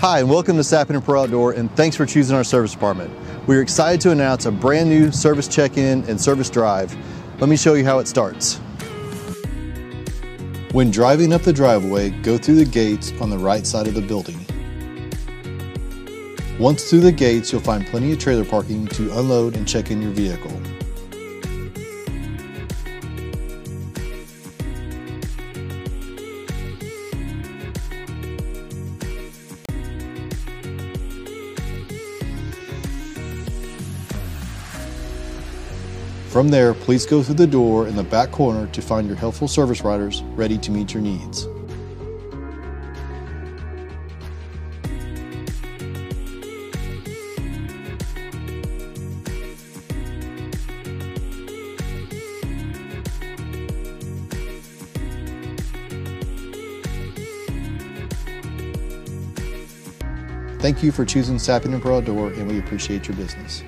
Hi, and welcome to Sappington Pro Outdoor, and thanks for choosing our service department. We're excited to announce a brand new service check-in and service drive. Let me show you how it starts. When driving up the driveway, go through the gates on the right side of the building. Once through the gates, you'll find plenty of trailer parking to unload and check in your vehicle. From there, please go through the door in the back corner to find your helpful service riders ready to meet your needs. Thank you for choosing Sappington Pro Outdoor, and we appreciate your business.